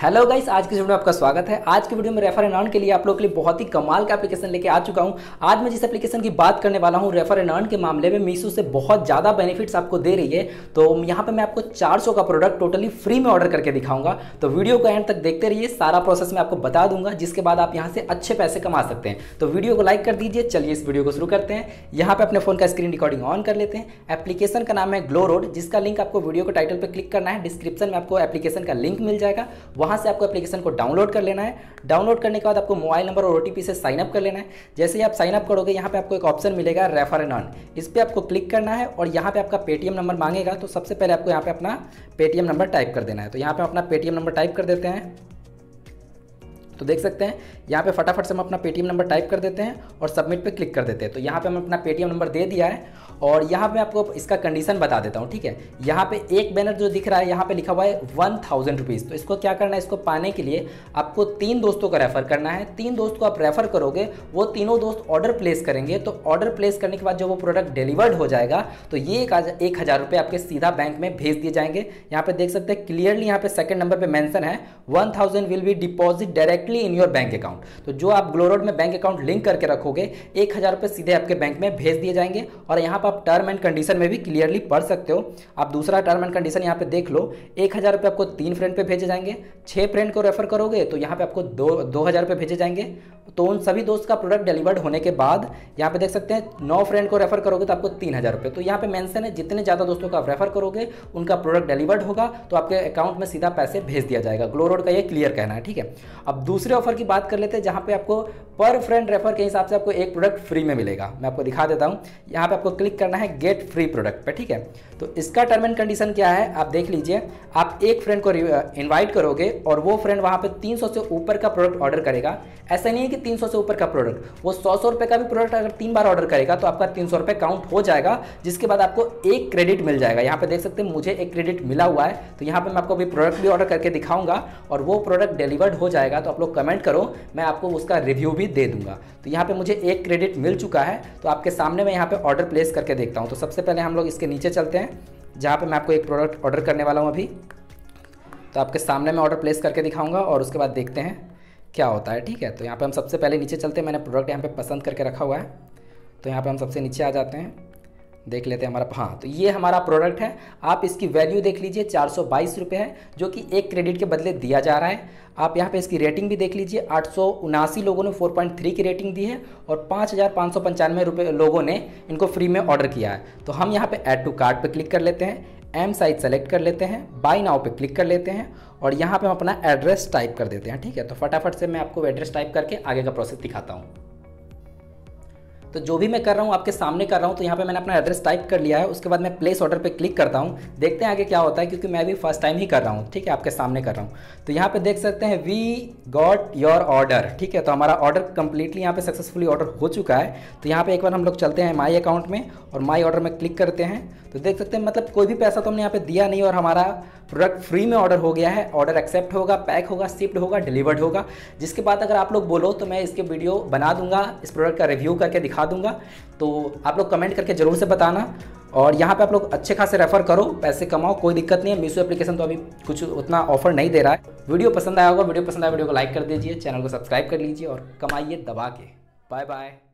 Hello guys आज की video में आपका स्वागत है। आज की वीडियो में रेफर एंड अर्न के लिए आप लोग के लिए बहुत ही कमाल का एप्लीकेशन लेके आ चुका हूँ। आज मैं जिस एप्लीकेशन की बात करने वाला हूँ रेफर एंड अर्न के मामले में मीशो से बहुत ज़्यादा बेनिफिट्स आपको दे रही है। तो यहाँ पे मैं आपको 400 का प्रोडक्ट टोटली फ्री में ऑर्डर करके दिखाऊँगा। तो वीडियो को एंड तक देखते रहिए, सारा प्रोसेस मैं आपको बता दूँगा, जिसके बाद आप यहाँ से अच्छे पैसे कमा सकते हैं। तो वीडियो को लाइक कर दीजिए, चलिए इस वीडियो को शुरू करते हैं। यहाँ पे अपने फ़ोन का स्क्रीन रिकॉर्डिंग ऑन कर लेते हैं। एप्लीकेशन का नाम है ग्लो रोड जिसका लिंक आपको वीडियो को टाइटल पर क्लिक करना है। डिस्क्रिप्शन में आपको एप्लीकेशन का लिंक मिल जाएगा। वहाँ से आपको एप्लीकेशन को डाउनलोड कर लेना है। डाउनलोड करने के बाद आपको मोबाइल नंबर और ओ से साइन अप कर लेना है। जैसे ही आप साइन अप करोगे, यहाँ पे आपको एक ऑप्शन मिलेगा रेफर एंड इस पर आपको क्लिक करना है और यहाँ पे आपका पेटीएम नंबर मांगेगा। तो सबसे पहले आपको यहाँ पे अपना पेटीएम नंबर टाइप कर देना है। तो यहाँ पे अपना पेटीएम नंबर टाइप कर देते हैं। तो देख सकते हैं, यहाँ पे फटाफट से हम अपना पेटीएम नंबर टाइप कर देते हैं और सबमिट पे क्लिक कर देते हैं। तो यहाँ पे हम अपना पेटीएम नंबर दे दिया है और यहाँ पे आपको इसका कंडीशन बता देता हूँ, ठीक है? यहाँ पे एक बैनर जो दिख रहा है, यहाँ पे लिखा हुआ है वन थाउज़ेंड रुपीज़ तो इसको क्या करना है? इसको पाने के लिए आपको तीन दोस्तों का रेफर करना है। तीन दोस्त को आप रेफर करोगे, वो तीनों दोस्त ऑर्डर प्लेस करेंगे। तो ऑर्डर प्लेस करने के बाद जब वो प्रोडक्ट डिलीवर्ड हो जाएगा तो ये एक हज़ार रुपये आपके सीधा बैंक में भेज दिए जाएँगे। यहाँ पे देख सकते हैं क्लियरली यहाँ पे सेकंड नंबर पे मेंशन है। One will be deposit directly in your bank account तो जो आप ग्लोरोड में बैंक अकाउंट लिंक करके रखोगे, एक हज़ार रुपये सीधे आपके बैंक में भेज दिए जाएँगे और यहाँ पर आप टर्म एंड कंडीशन में भी क्लियरली पढ़ सकते हो। आप दूसरा टर्म एंड कंडीशन यहाँ पे देख लो, एक हज़ार रुपये आपको तीन फ्रेंड पे भेजे जाएँगे छः फ्रेंड को रेफर करोगे तो यहाँ पे आपको दो दो हज़ार रुपये भेजे जाएँगे तो उन सभी दोस्त का प्रोडक्ट डिलीवर्ड होने के बाद, यहाँ पे देख सकते हैं, नौ फ्रेंड को रेफर करोगे तो आपको तीन हज़ार रुपये तो यहाँ पे मेंशन है, जितने ज़्यादा दोस्तों का आप रेफर करोगे, उनका प्रोडक्ट डिलीवर्ड होगा तो आपके अकाउंट में सीधा पैसे भेज दिया जाएगा। ग्लो रोड का ये क्लियर कहना है, ठीक है? अब दूसरे ऑफ़र की बात कर लेते हैं, जहाँ पे आपको पर फ्रेंड रेफर के हिसाब से आपको एक प्रोडक्ट फ्री में मिलेगा। मैं आपको दिखा देता हूँ, यहाँ पे आपको क्लिक करना है गेट फ्री प्रोडक्ट पर ठीक है? तो इसका टर्म एंड कंडीशन क्या है, आप देख लीजिए। आप एक फ्रेंड को इनवाइट करोगे और वो फ्रेंड वहाँ पे 300 से ऊपर का प्रोडक्ट ऑर्डर करेगा। ऐसा नहीं है कि 300 से ऊपर का प्रोडक्ट वो सौ सौ रुपये का भी प्रोडक्ट अगर तीन बार ऑर्डर करेगा तो आपका तीन सौ रुपये काउंट हो जाएगा, जिसके बाद आपको एक क्रेडिट मिल जाएगा। यहाँ पे देख सकते हैं, मुझे एक क्रेडिट मिला हुआ है तो यहाँ पे मैं आपको अभी प्रोडक्ट भी ऑर्डर करके दिखाऊँगा और वो प्रोडक्ट डिलीवर्ड हो जाएगा तो आप लोग कमेंट करो, मैं आपको उसका रिव्यू भी दे दूँगा। तो यहाँ पर मुझे एक क्रेडिट मिल चुका है तो आपके सामने मैं यहाँ पर ऑर्डर प्लेस करके देखता हूँ। तो सबसे पहले हम लोग इसके नीचे चलते हैं। जहाँ पर मैं आपको एक प्रोडक्ट ऑर्डर करने वाला हूँ अभी। तो आपके सामने मैं ऑर्डर प्लेस करके दिखाऊँगा और उसके बाद देखते हैं क्या होता है, ठीक है? तो यहाँ पे हम सबसे पहले नीचे चलते हैं। मैंने प्रोडक्ट यहाँ पे पसंद करके रखा हुआ है। तो यहाँ पे हम सबसे नीचे आ जाते हैं। देख लेते हैं हमारा हाँ तो ये हमारा प्रोडक्ट है। आप इसकी वैल्यू देख लीजिए, चार सौ है, जो कि एक क्रेडिट के बदले दिया जा रहा है। आप यहाँ पे इसकी रेटिंग भी देख लीजिए, आठ सौ उनासी लोगों ने 4.3 की रेटिंग दी है और पाँच हज़ार लोगों ने इनको फ्री में ऑर्डर किया है। तो हम यहाँ पे ऐड टू कार्ड पे क्लिक कर लेते हैं एम साइज़ सेलेक्ट कर लेते हैं बाई नाव पे क्लिक कर लेते हैं और यहाँ पे हम अपना एड्रेस टाइप कर देते हैं, ठीक है? तो फटाफट से मैं आपको एड्रेस टाइप करके आगे का प्रोसेस दिखाता हूँ। तो जो भी मैं कर रहा हूँ, आपके सामने कर रहा हूँ तो यहाँ पे मैंने अपना एड्रेस टाइप कर लिया है। उसके बाद मैं प्लेस ऑर्डर पे क्लिक करता हूँ। देखते हैं आगे क्या होता है, क्योंकि मैं भी फ़र्स्ट टाइम ही कर रहा हूँ। ठीक है, आपके सामने कर रहा हूँ। तो यहाँ पे देख सकते हैं वी गॉट योर ऑर्डर ठीक है तो हमारा ऑर्डर कंप्लीटली यहाँ पे सक्सेसफुली ऑर्डर हो चुका है। तो यहाँ पे एक बार हम लोग चलते हैं माई अकाउंट में और माई ऑर्डर में क्लिक करते हैं। तो देख सकते हैं मतलब कोई भी पैसा तो हमने यहाँ पे दिया नहीं और हमारा प्रोडक्ट फ्री में ऑर्डर हो गया है, ऑर्डर एक्सेप्ट होगा, पैक होगा शिफ्ट होगा, डिलीवर्ड होगा। जिसके बाद अगर आप लोग बोलो तो मैं इसके वीडियो बना दूँगा, इस प्रोडक्ट का रिव्यू करके दिखा दूँगा। तो आप लोग कमेंट करके ज़रूर से बताना। और यहाँ पे आप लोग अच्छे खासे रेफर करो, पैसे कमाओ, कोई दिक्कत नहीं है। मीशो एप्लीकेशन तो अभी कुछ उतना ऑफ़र नहीं दे रहा है। वीडियो पसंद आया होगा वीडियो पसंद आया वीडियो को लाइक कर दीजिए चैनल को सब्सक्राइब कर लीजिए और कमाइए, दबा के। Bye bye